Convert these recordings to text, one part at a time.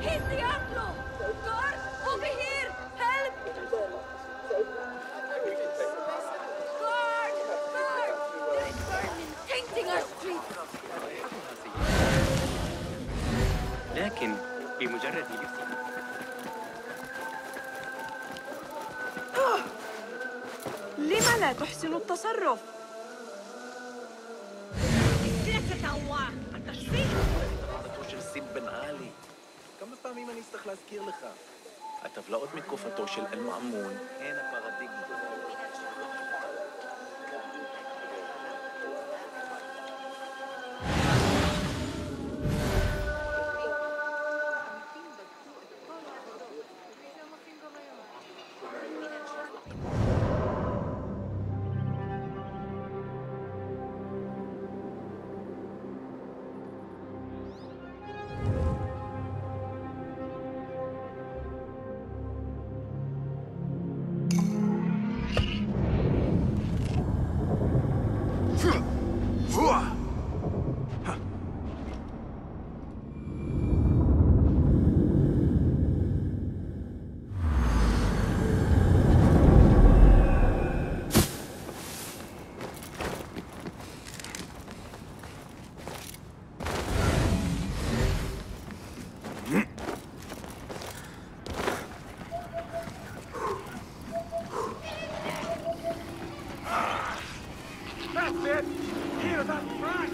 He's the outlaw! Guard, over here! Help! Guard! Guard! There's vermin tainting our streets! لكن بمجرد لبسه لم لا تحسن التصرف؟ פעמים אני אצטרך להזכיר לך? הטבלאות מתקופתו של אל-מאמון הן הפרדיגמה. I do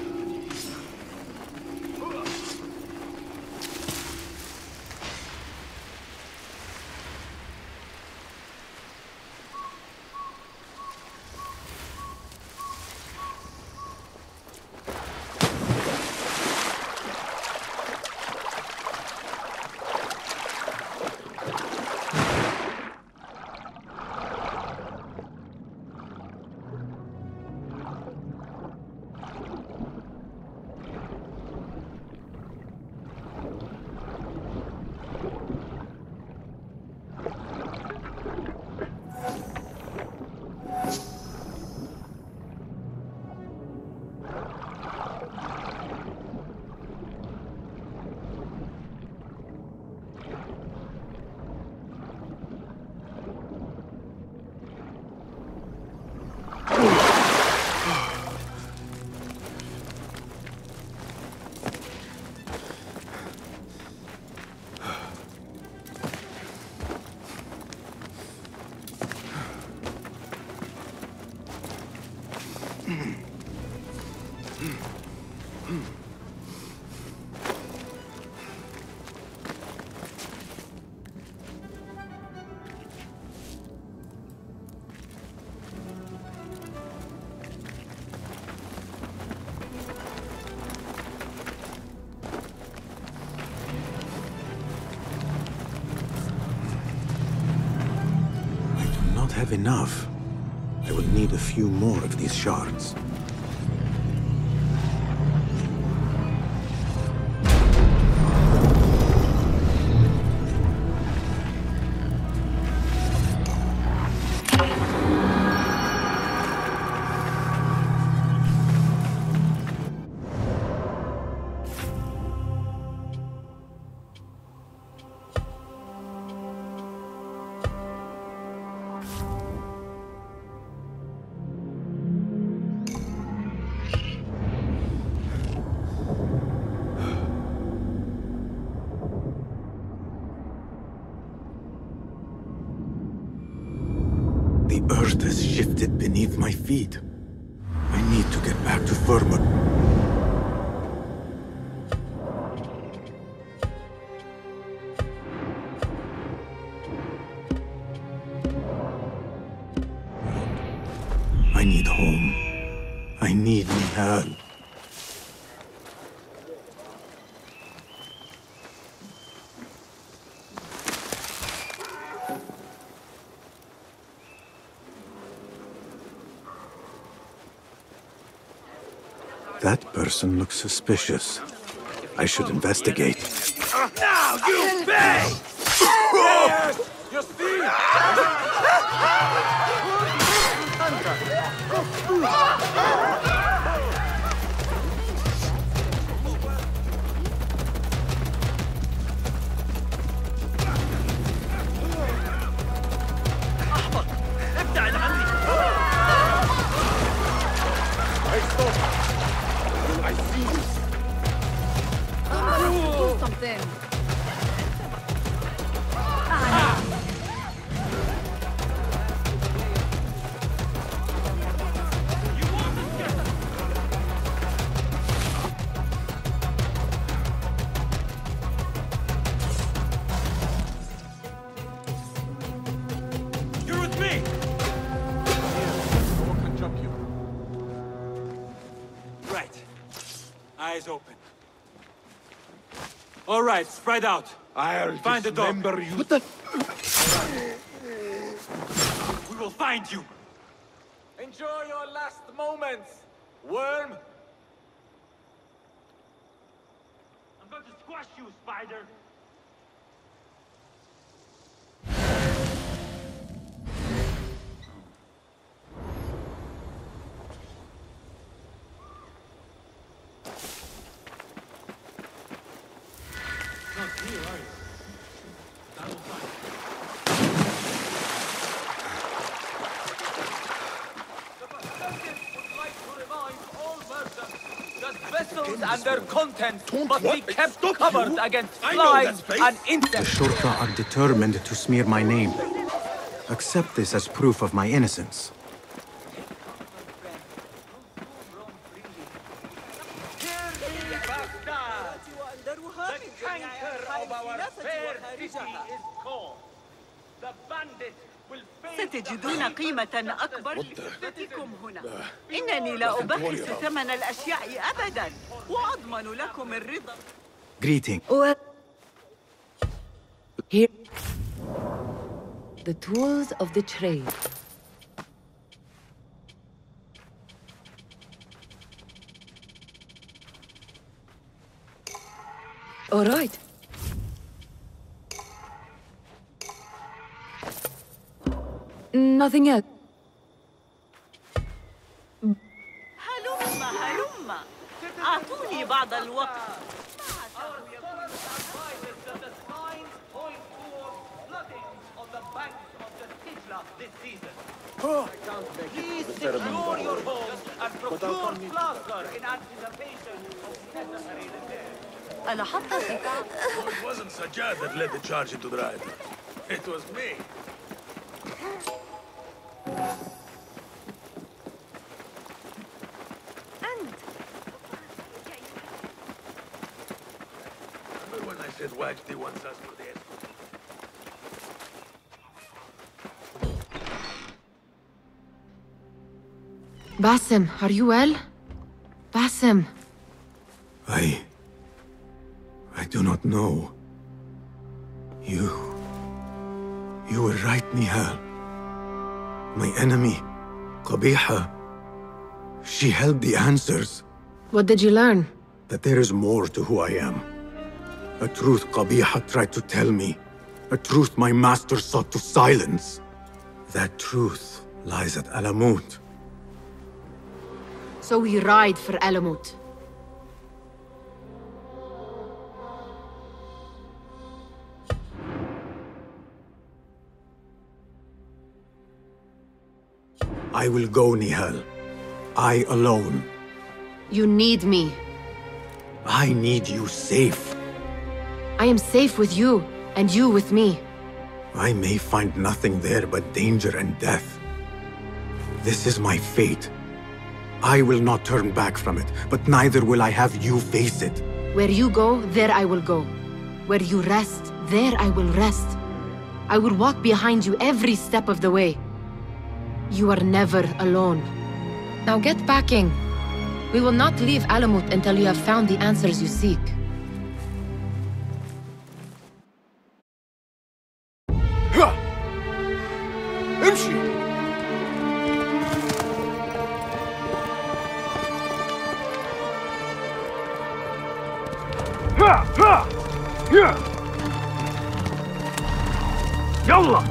enough. I will need a few more of these shards. Has shifted beneath my feet. I need to get back to Furman. I need home. I need Nihal. That person looks suspicious. I should investigate. Now you pay! something. Eyes open. All right, spread out. I'll Find the dog. dismember you. What the? We will find you. Enjoy your last moments, worm. I'm going to squash you, Spider. And their contents Don't must be kept Stop covered you. against I know that flies place. and The insects. Shorta are determined to smear my name. Accept this as proof of my innocence. The canker of our fair city is called. ستجدون قيمة أكبر لفتكم هنا إنني لا أبخس ثمن الأشياء أبدا وأضمن لكم الرضا Greeting. Well, here. The tools of the trade. All right. Nothing else. هلم هلم أعطوني بعض الوقت. Please secure your homes and procure plaster in anticipation of necessary repairs. ألاحظت It wasn't Sajjad that led the charge into the riot. It was me. When I said Wajdi wants us for the escort? Basim, are you well? Basim. I... I do not know. You... You were right, Nihal. My enemy, Qabiha. She held the answers. What did you learn? That there is more to who I am. A truth Qabiha tried to tell me. A truth my master sought to silence. That truth lies at Alamut. So we ride for Alamut. I will go, Nihal. I alone. You need me. I need you safe. I am safe with you, and you with me. I may find nothing there but danger and death. This is my fate. I will not turn back from it, but neither will I have you face it. Where you go, there I will go. Where you rest, there I will rest. I will walk behind you every step of the way. You are never alone. Now get packing. We will not leave Alamut until you have found the answers you seek. 哈哈，哟，妖了！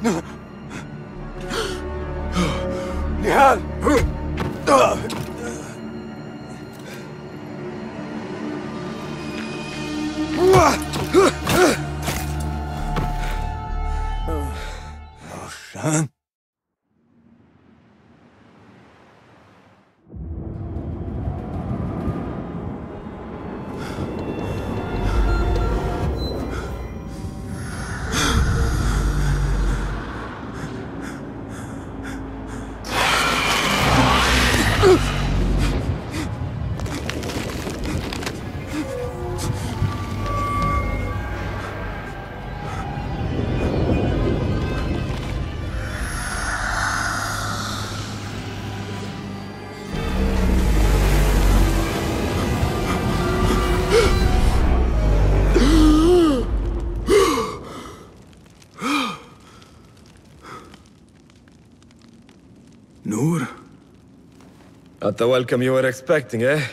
那 Not the welcome you were expecting, eh?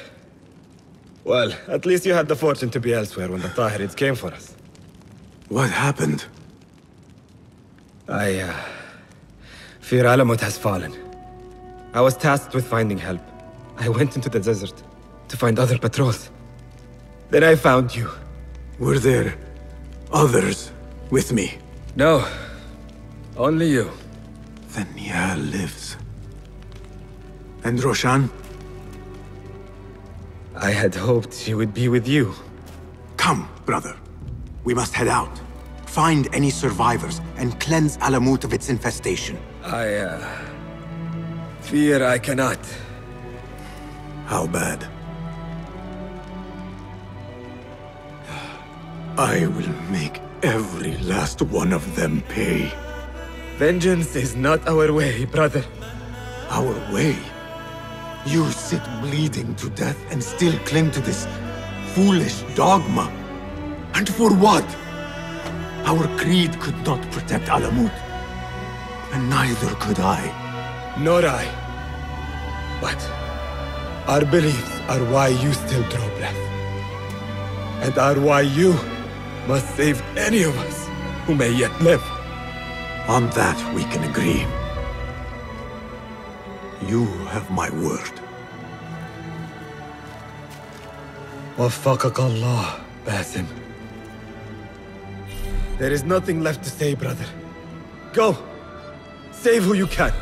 Well, at least you had the fortune to be elsewhere when the Tahirids came for us. What happened? I, uh... Fear Alamut has fallen. I was tasked with finding help. I went into the desert to find other patrols. Then I found you. Were there others with me? No. Only you. Then Nihal lives. And Roshan? I had hoped she would be with you. Come, brother. We must head out. Find any survivors and cleanse Alamut of its infestation. I, uh... Fear I cannot. How bad? I will make every last one of them pay. Vengeance is not our way, brother. Our way? You sit bleeding to death and still cling to this foolish dogma. And for what? Our creed could not protect Alamut. And neither could I. Nor I. But our beliefs are why you still draw breath. And are why you must save any of us who may yet live. On that we can agree. You have my word. Wafakak Allah, Basim. There is nothing left to say, brother. Go! Save who you can!